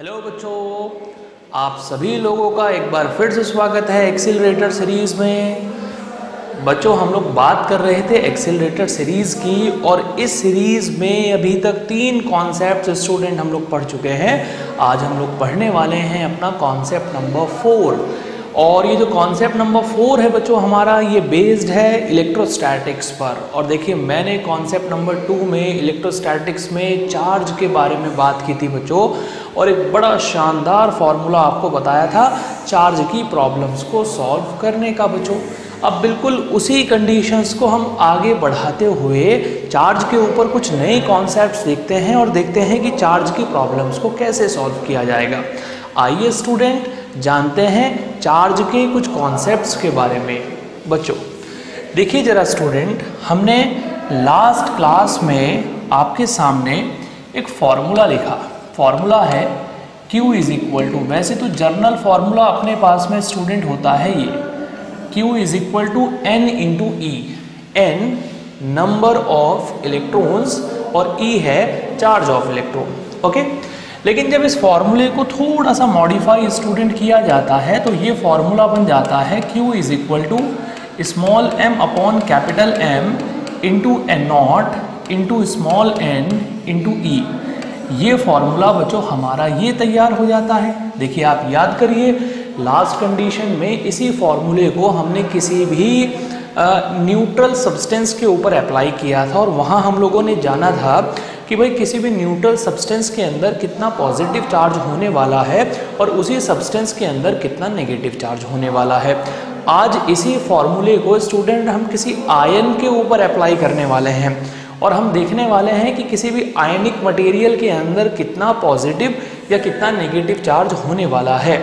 Hello बच्चों। आप सभी लोगों का एक बार फिर से स्वागत है एक्सिलरेटर सीरीज़ में। बच्चों, हम लोग बात कर रहे थे एक्सिलरेटर सीरीज़ की और इस सीरीज़ में अभी तक तीन कॉन्सेप्ट स्टूडेंट हम लोग पढ़ चुके हैं। आज हम लोग पढ़ने वाले हैं अपना कॉन्सेप्ट नंबर फोर और ये जो कॉन्सेप्ट नंबर फोर है बच्चों, हमारा ये बेस्ड है इलेक्ट्रोस्टैटिक्स पर। और देखिए, मैंने कॉन्सेप्ट नंबर टू में इलेक्ट्रोस्टैटिक्स में चार्ज के बारे में बात की थी बच्चों। और एक बड़ा शानदार फार्मूला आपको बताया था, चार्ज की प्रॉब्लम्स को सॉल्व करने का बच्चों। अब बिल्कुल उसी कंडीशंस को हम आगे बढ़ाते हुए चार्ज के ऊपर कुछ नए कॉन्सेप्ट्स देखते हैं और देखते हैं कि चार्ज की प्रॉब्लम्स को कैसे सॉल्व किया जाएगा। आइए स्टूडेंट जानते हैं चार्ज के कुछ कॉन्सेप्ट्स के बारे में। बच्चों, देखिए ज़रा स्टूडेंट हमने लास्ट क्लास में आपके सामने एक फॉर्मूला लिखा। फॉर्मूला है, Q इज़ इक्वल टू वैसे तो जर्नल फार्मूला अपने पास में स्टूडेंट होता है ये। Q is equal to N into E N number of electrons और E है चार्ज ऑफ़ इलेक्ट्रॉन ओके लेकिन जब इस फॉर्मूले को थोड़ा सा मॉडिफाई स्टूडेंट किया जाता है तो ये फॉर्मूला बन जाता है Q is equal to small M upon capital M into N nought into small N into E ये फॉर्मूला बच्चों हमारा ये तैयार हो जाता है। देखिए आप याद करिए लास्ट कंडीशन में इसी फॉर्मूले को हमने किसी भी न्यूट्रल सब्सटेंस के ऊपर अप्लाई किया था और वहाँ हम लोगों ने जाना था कि भाई किसी भी न्यूट्रल सब्सटेंस के अंदर कितना पॉजिटिव चार्ज होने वाला है और उसी सब्सटेंस के अंदर कितना नेगेटिव चार्ज होने वाला है। आज इसी फॉर्मूले को स्टूडेंट हम किसी आयन के ऊपर अप्लाई करने वाले हैं। और हम देखने वाले हैं कि किसी भी आयनिक मटेरियल के अंदर कितना पॉजिटिव या कितना नेगेटिव चार्ज होने वाला है।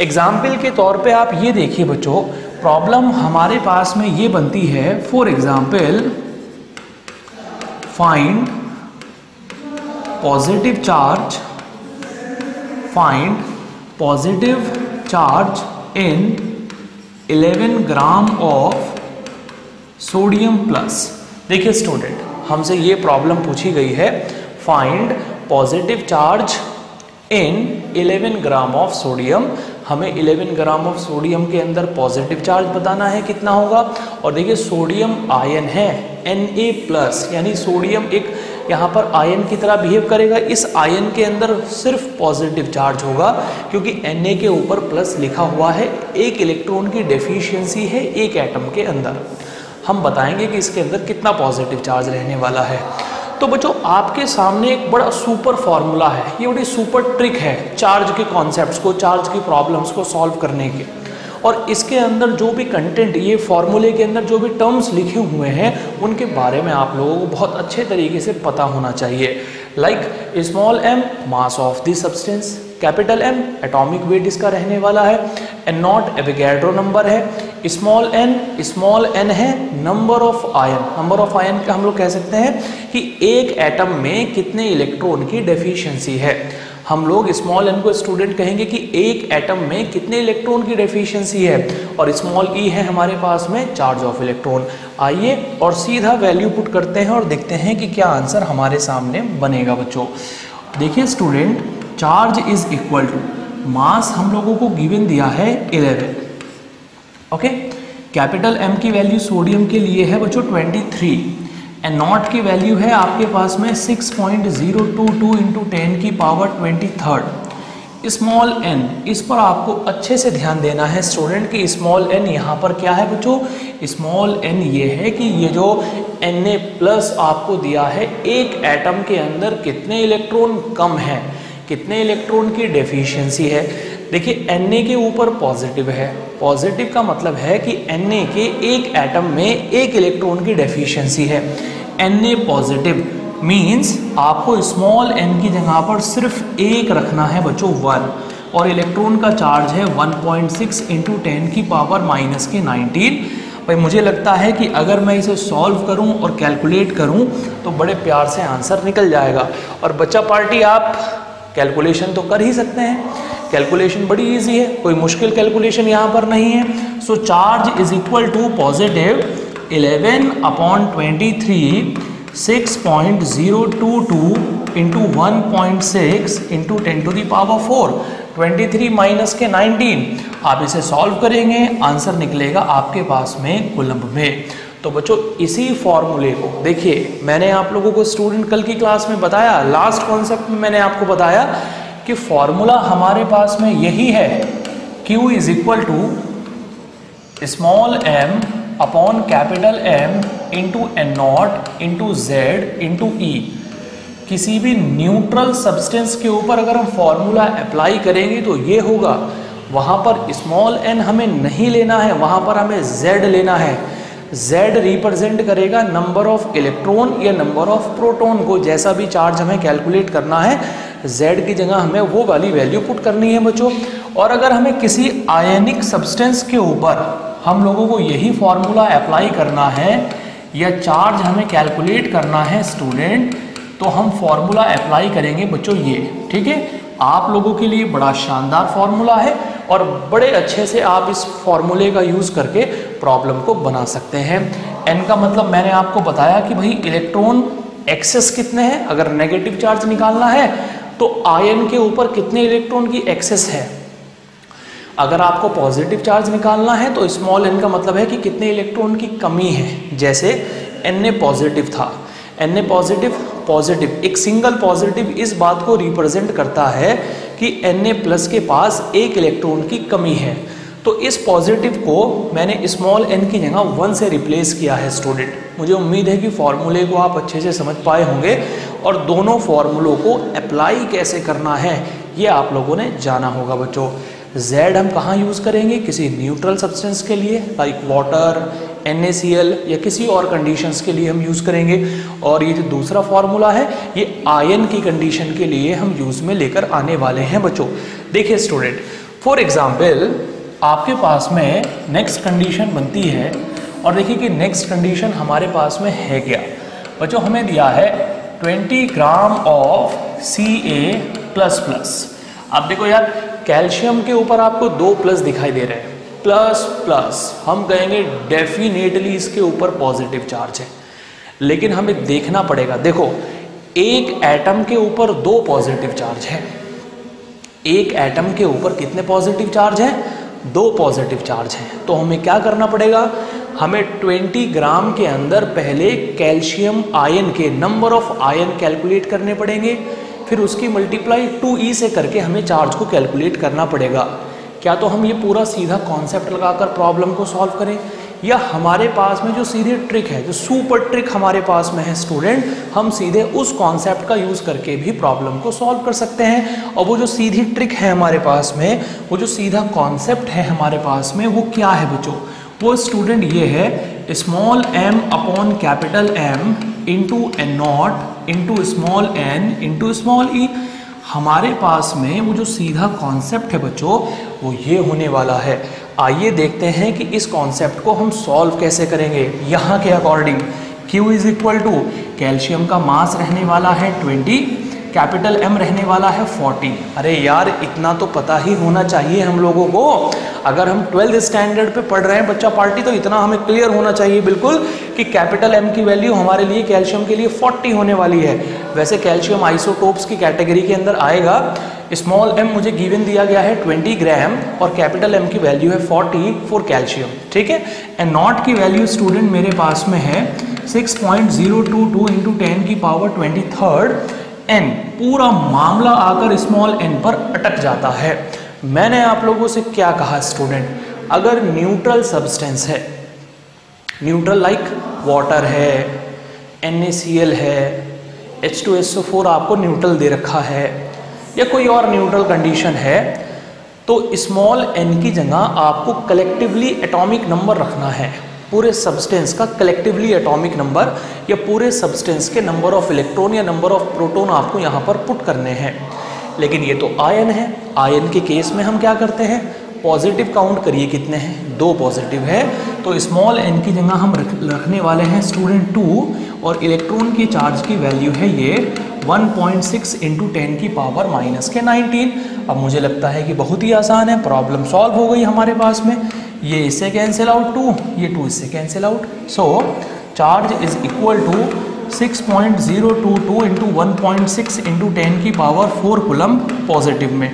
एग्ज़ाम्पल के तौर पे आप ये देखिए बच्चों प्रॉब्लम हमारे पास में ये बनती है for example find positive charge find positive charge in 11 gram of sodium plus देखिए स्टूडेंट हमसे ये प्रॉब्लम पूछी गई है find positive charge in 11 gram of sodium हमें 11 ग्राम ऑफ़ सोडियम के अंदर पॉजिटिव चार्ज बताना है, कितना होगा? और देखिए सोडियम आयन है, Na प्लस यानी सोडियम एक यहाँ पर आयन की तरह बिहेव करेगा। इस आयन के अंदर सिर्फ़ पॉजिटिव चार्ज होगा, क्योंकि Na के ऊपर प्लस लिखा हुआ है। एक इलेक्ट्रॉन की डेफिशिएंसी है एक एटम के अंदर। हम बताएँगे कि इसके अंदर कितना पॉजिटिव चार्ज रहने वाला है। तो बच्चों, आपके सामने एक बड़ा सुपर फार्मूला है। ये बड़ी सुपर ट्रिक है चार्ज के कॉन्सेप्ट्स को चार्ज की प्रॉब्लम्स को सॉल्व करने के। और इसके अंदर जो भी कंटेंट ये फॉर्मूले के अंदर जो भी टर्म्स लिखे हुए हैं, उनके बारे में आप लोगों को बहुत अच्छे तरीके से पता होना चाहिए। Like small M mass of the substance capital M atomic weight इसका रहने वाला है एन नॉट एविगेड्रो नंबर है। स्मॉल एन स्मॉल एन है number of ion number of ion का हम लोग कह सकते हैं कि एक एटम में कितने इलेक्ट्रॉन की डेफिशिएंसी है। हम लोग स्मॉल एन को स्टूडेंट कहेंगे कि एक एटम में कितने इलेक्ट्रॉन की डेफिशिएंसी है, और स्मॉल ई e है हमारे पास में चार्ज ऑफ़ इलेक्ट्रॉन आइए और सीधा वैल्यू पुट करते हैं और देखते हैं कि क्या आंसर हमारे सामने बनेगा बच्चों। देखिए student charge is equal to mass हम लोगों को गिवन दिया है 11 ओके कैपिटल एम की वैल्यू सोडियम के लिए है बच्चों 23 एंड नॉट की वैल्यू है आपके पास में 6.022 point zero two two into ten की power twenty third small N इस पर आपको अच्छे से ध्यान देना है स्टूडेंट कि स्मॉल एन यहाँ पर क्या है बच्चों? स्मॉल एन ये है कि ये जो एन ए प्लस आपको दिया है, एक एटम के अंदर कितने इलेक्ट्रॉन कम है? कितने इलेक्ट्रॉन की डेफिशिएंसी है? देखिए एनए के ऊपर पॉजिटिव है। पॉजिटिव का मतलब है कि एनए के एक एटम में एक इलेक्ट्रॉन की डेफिशिएंसी है। एनए पॉजिटिव मीन्स आपको स्मॉल एन की जगह पर सिर्फ़ एक रखना है, बच्चों वन और इलेक्ट्रॉन का चार्ज है 1.6 पॉइंट सिक्स इंटू टेन की पावर माइनस के 19 भाई, मुझे लगता है कि अगर मैं इसे सॉल्व करूँ और कैलकुलेट करूँ तो बड़े प्यार से आंसर निकल जाएगा। और बच्चा पार्टी, आप कैलकुलेशन तो कर ही सकते हैं। कैलकुलेशन बड़ी इजी है, कोई मुश्किल कैलकुलेशन यहाँ पर नहीं है। So charge is equal to positive 11 upon twenty three six point zero two two into one point six into ten to the power four twenty three minus के नाइनटीन आप इसे सॉल्व करेंगे आंसर निकलेगा आपके पास में कुलम्ब में। तो बच्चों, इसी फॉर्मूले को, देखिए, मैंने आप लोगों को स्टूडेंट कल की क्लास में बताया लास्ट कॉन्सेप्ट में मैंने आपको बताया कि फॉर्मूला हमारे पास में यही है, Q is equal to small m upon capital M into N nought into Z into E किसी भी न्यूट्रल सब्सटेंस के ऊपर अगर हम फॉर्मूला अप्लाई करेंगे तो ये होगा, वहाँ पर स्मॉल एन हमें नहीं लेना है, वहाँ पर हमें जेड लेना है। जेड रिप्रेजेंट करेगा नंबर ऑफ़ इलेक्ट्रॉन या नंबर ऑफ़ प्रोटॉन को, जैसा भी चार्ज हमें कैलकुलेट करना है जेड की जगह हमें वो वाली वैल्यू पुट करनी है बच्चों। और अगर हमें किसी आयनिक सब्सटेंस के ऊपर हम लोगों को यही फॉर्मूला अप्लाई करना है, या चार्ज हमें कैलकुलेट करना है स्टूडेंट तो हम फॉर्मूला अप्लाई करेंगे बच्चों ये, ठीक है? आप लोगों के लिए बड़ा शानदार फॉर्मूला है। और बड़े अच्छे से आप इस फॉर्मूले का यूज़ करके प्रॉब्लम को बना सकते हैं। एन का मतलब मैंने आपको बताया कि भाई इलेक्ट्रॉन एक्सेस कितने हैं? अगर नेगेटिव चार्ज निकालना है तो आयन के ऊपर कितने इलेक्ट्रॉन की एक्सेस है? अगर आपको पॉजिटिव चार्ज निकालना है तो स्मॉल एन का मतलब है कि कितने इलेक्ट्रॉन की कमी है। जैसे एन ए पॉजिटिव था। एन ए पॉजिटिव पॉजिटिव एक सिंगल पॉजिटिव इस बात को रिप्रेजेंट करता है कि ए प्लस के पास एक इलेक्ट्रॉन की कमी है। तो इस पॉजिटिव को मैंने स्मॉल एन की जगह वन से रिप्लेस किया है स्टूडेंट मुझे उम्मीद है कि फॉर्मूले को आप अच्छे से समझ पाए होंगे और दोनों फॉर्मूलों को अप्लाई कैसे करना है, ये आप लोगों ने जाना होगा, बच्चों। Z हम कहाँ यूज़ करेंगे? किसी न्यूट्रल सब्सटेंस के लिए लाइक वाटर NaCl या किसी और कंडीशंस के लिए हम यूज़ करेंगे। और ये जो दूसरा फॉर्मूला है, ये आयन की कंडीशन के लिए हम यूज़ में लेकर आने वाले हैं बच्चों। देखिए स्टूडेंट फॉर एग्ज़ाम्पल आपके पास में नेक्स्ट कंडीशन बनती है और देखिए कि नेक्स्ट कंडीशन हमारे पास में है क्या। बच्चों, हमें दिया है 20 ग्राम of C A plus plus अब देखो यार कैल्शियम के ऊपर आपको दो प्लस दिखाई दे रहे हैं। प्लस प्लस, हम कहेंगे डेफिनेटली इसके ऊपर पॉजिटिव चार्ज है। लेकिन हमें देखना पड़ेगा। देखो, एक एटम के ऊपर दो पॉजिटिव चार्ज है। एक एटम के ऊपर कितने पॉजिटिव चार्ज हैं? दो पॉजिटिव चार्ज हैं। तो हमें क्या करना पड़ेगा? हमें 20 ग्राम के अंदर पहले कैल्शियम आयन के नंबर ऑफ़ आयन कैलकुलेट करने पड़ेंगे। फिर उसकी मल्टीप्लाई 2e से करके हमें चार्ज को कैलकुलेट करना पड़ेगा। क्या तो हम ये पूरा सीधा कॉन्सेप्ट लगाकर प्रॉब्लम को सॉल्व करें? या हमारे पास में जो सीधे ट्रिक है, जो सुपर ट्रिक हमारे पास में है स्टूडेंट हम सीधे उस कॉन्सेप्ट का यूज़ करके भी प्रॉब्लम को सॉल्व कर सकते हैं। और वो जो सीधी ट्रिक है हमारे पास में, वो जो सीधा कॉन्सेप्ट है हमारे पास में, वो क्या है बच्चों? वो स्टूडेंट ये है small M upon capital M into N nought into small N into small E हमारे पास में वो जो सीधा कॉन्सेप्ट है बच्चों, वो ये होने वाला है। आइए देखते हैं कि इस कॉन्सेप्ट को हम सॉल्व कैसे करेंगे। यहाँ के according Q is equal to calcium का मास रहने वाला है 20 कैपिटल एम रहने वाला है 40 अरे यार, इतना तो पता ही होना चाहिए हम लोगों को। अगर हम ट्वेल्थ स्टैंडर्ड पे पढ़ रहे हैं बच्चा पार्टी तो इतना हमें क्लियर होना चाहिए बिल्कुल कि कैपिटल एम की वैल्यू हमारे लिए कैल्शियम के लिए 40 होने वाली है। वैसे कैल्शियम आइसोटोप्स की कैटेगरी के अंदर आएगा। स्मॉल एम मुझे गिवन दिया गया है 20 ग्राम और कैपिटल एम की वैल्यू है 40 फॉर कैल्शियम ठीक है? एंड नॉट की वैल्यू स्टूडेंट मेरे पास में है। 6.022 point zero two two into ten की पावर ट्वेंटी थर्ड एन पूरा मामला आकर स्मॉल एन पर अटक जाता है। मैंने आप लोगों से क्या कहा स्टूडेंट अगर न्यूट्रल सब्सटेंस है न्यूट्रल लाइक वाटर है NaCl है H2SO4 आपको न्यूट्रल दे रखा है, या कोई और न्यूट्रल कंडीशन है तो स्मॉल n की जगह आपको कलेक्टिवली एटॉमिक नंबर रखना है। पूरे सब्सटेंस का कलेक्टिवली एटॉमिक नंबर या पूरे सब्सटेंस के नंबर ऑफ़ इलेक्ट्रॉन या नंबर ऑफ़ प्रोटॉन आपको यहाँ पर पुट करने हैं। लेकिन ये तो आयन है। आयन के केस में हम क्या करते हैं? पॉजिटिव काउंट करिए कितने हैं? दो पॉजिटिव है। तो स्मॉल एन की जगह हम रख, रखने वाले हैं स्टूडेंट टू और इलेक्ट्रॉन की चार्ज की वैल्यू है ये 1.6 पॉइंट सिक्स इंटू टेन की पावर माइनस के 19 अब मुझे लगता है कि बहुत ही आसान है। प्रॉब्लम सॉल्व हो गई हमारे पास में। ये इससे कैंसिल आउट टू ये टू इससे cancel out so charge is equal to six point zero two two into one point six into ten की पावर फोर कुलम पॉजिटिव में.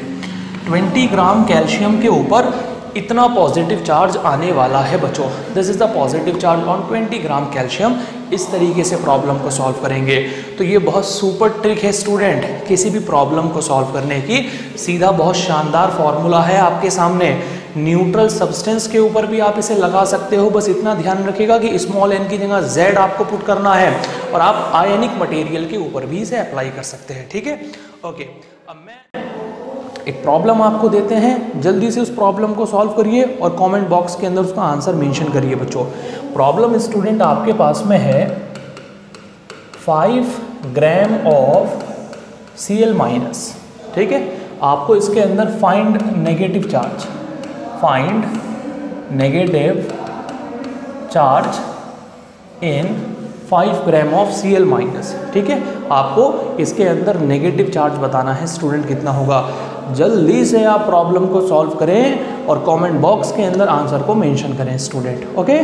ट्वेंटी ग्राम कैल्शियम के ऊपर इतना पॉजिटिव चार्ज आने वाला है बच्चों. This is the positive charge on 20 gram calcium इस तरीके से प्रॉब्लम को सॉल्व करेंगे. तो ये बहुत सुपर ट्रिक है स्टूडेंट किसी भी प्रॉब्लम को सॉल्व करने की. सीधा बहुत शानदार फॉर्मूला है आपके सामने. न्यूट्रल सब्सटेंस के ऊपर भी आप इसे लगा सकते हो। बस इतना ध्यान रखिएगा कि स्मॉल एन की जगह जेड आपको पुट करना है और आप आयनिक मटेरियल के ऊपर भी इसे अप्लाई कर सकते हैं, ठीक है? ओके अब मैं एक प्रॉब्लम आपको देते हैं। जल्दी से उस प्रॉब्लम को सॉल्व करिए और कमेंट बॉक्स के अंदर उसका आंसर मेंशन करिए बच्चों। प्रॉब्लम स्टूडेंट आपके पास में है five gram of C L minus ठीक है? आपको इसके अंदर find negative charge find negative charge in five gram of C L minus ठीक है? आपको इसके अंदर नेगेटिव चार्ज बताना है स्टूडेंट कितना होगा। जल्दी से आप प्रॉब्लम को सॉल्व करें और कमेंट बॉक्स के अंदर आंसर को मेंशन करें स्टूडेंट ओके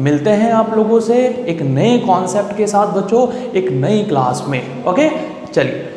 मिलते हैं आप लोगों से एक नए कॉन्सेप्ट के साथ, बच्चों, एक नई क्लास में। ओके चलिए।